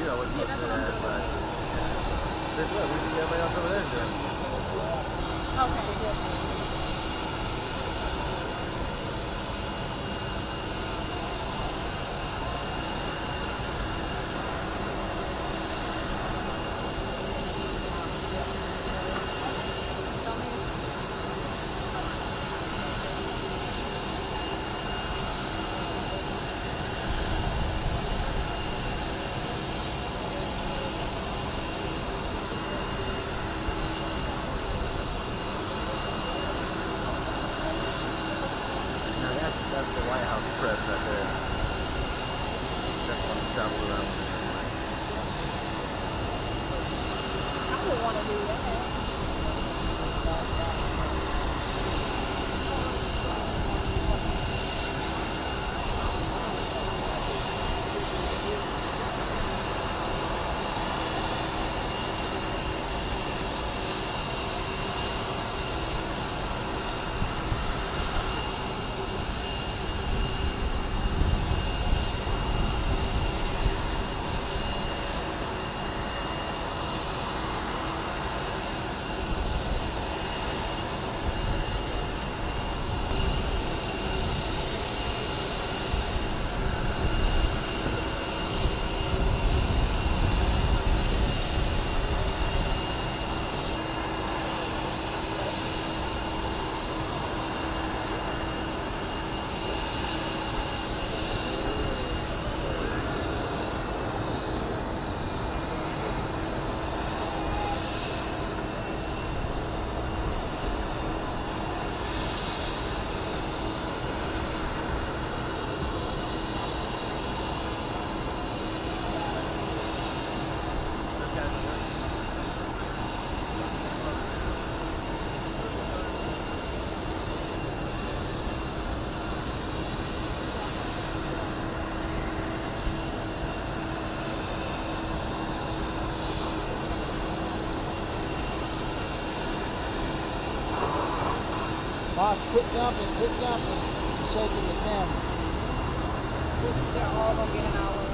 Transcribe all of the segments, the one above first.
if I had you, I wouldn't look for that, but. There's look, we can get everybody else over there doing. Now that's, that's the White House press right there. That's one travel around. I would want to do that. Boss, quit jumping, quit jumping. You're shaking the camera. They're all gonna get in our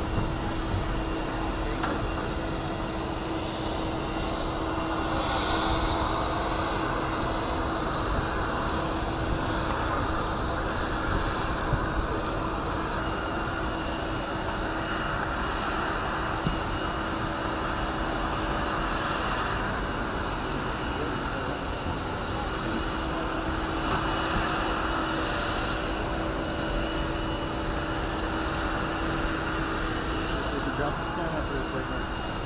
若干忘れちゃいました。